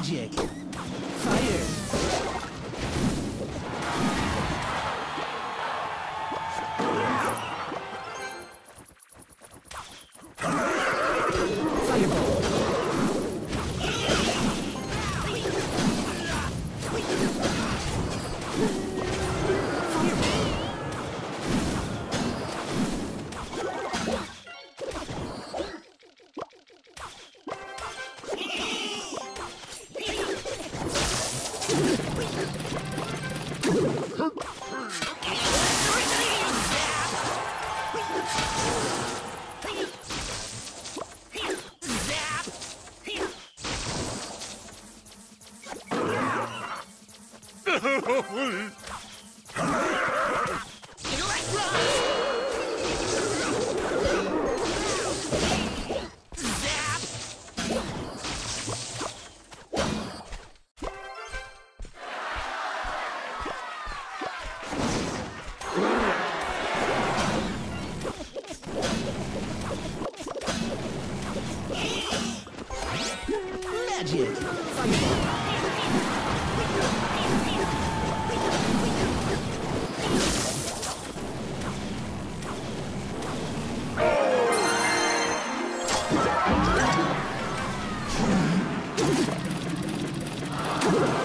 Magic. Fire. Magic. Fireball.